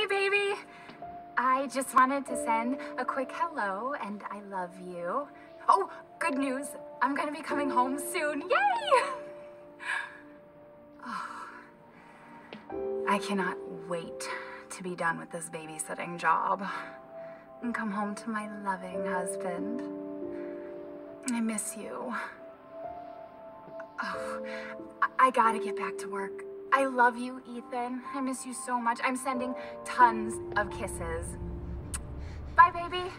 Hey, baby. I just wanted to send a quick hello and I love you. Oh, good news. I'm gonna be coming home soon. Yay! Oh, I cannot wait to be done with this babysitting job and come home to my loving husband. I miss you. Oh, I, I gotta get back to work. I love you, Ethan. I miss you so much. I'm sending tons of kisses. Bye, baby.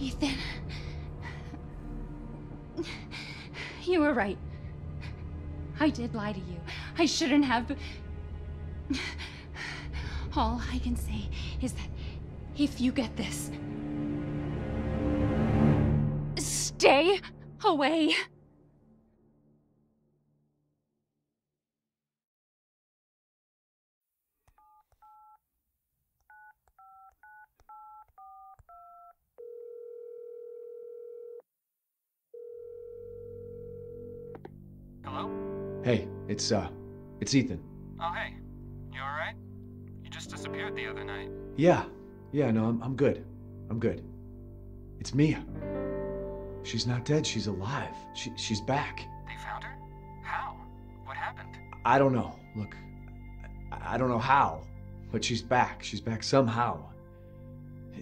Ethan. You were right. I did lie to you. I shouldn't have. But- All I can say is that if you get this, stay away. Hello? Hey, it's uh, it's Ethan. Oh, hey. You alright? You just disappeared the other night. Yeah, yeah, no, I'm I'm good. I'm good. It's Mia. She's not dead. She's alive. She she's back. They found her? How? What happened? I don't know. Look, I, I don't know how, but she's back. She's back somehow.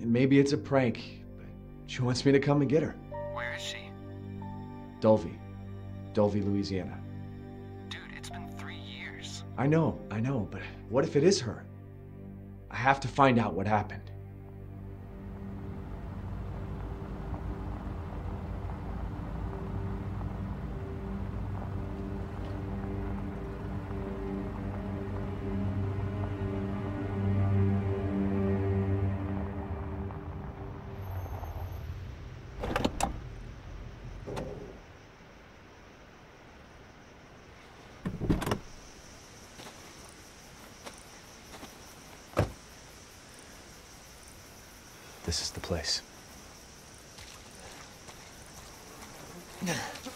Maybe it's a prank, but she wants me to come and get her. Where is she? Dulvey, Dulvey, Louisiana. Dude, it's been three years. I know, I know, but what if it is her? Have to find out what happened. This is the place.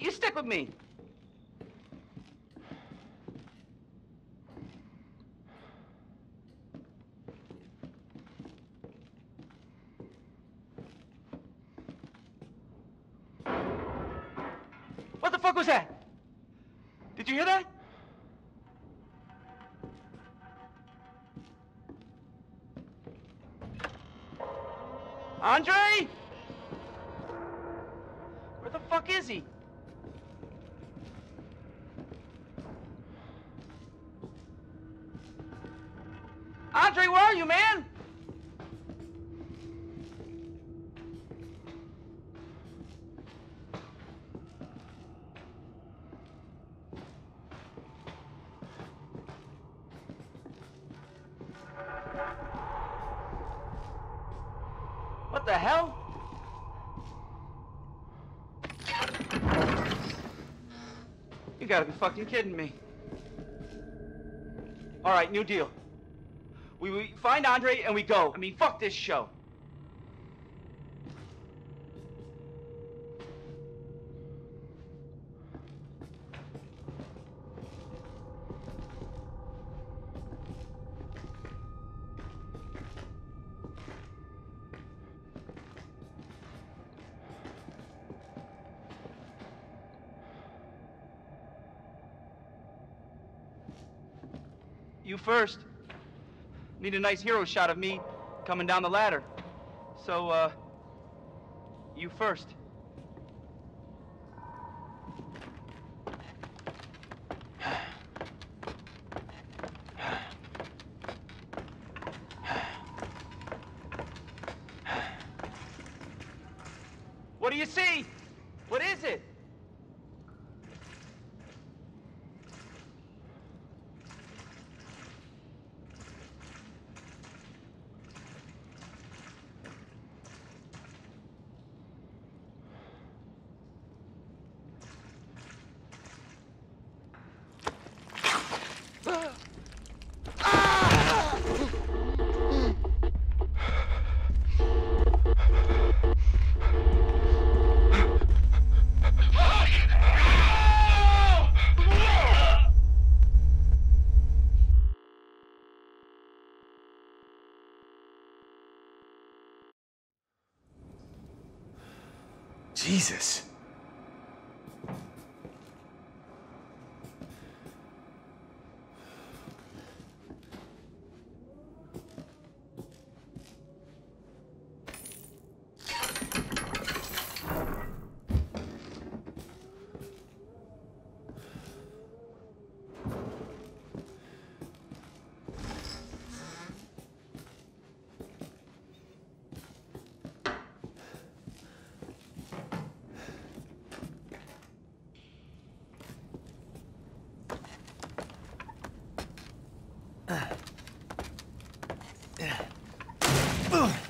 you stick with me. What the fuck was that? Did you hear that? Andre? Where the fuck is he? Where are you, man? What the hell? You gotta be fucking kidding me. All right, new deal. We, we find Andre and we go. I mean, fuck this show. You first. Need a nice hero shot of me coming down the ladder. So, uh, you first. What do you see? What is it? Jesus. Ugh.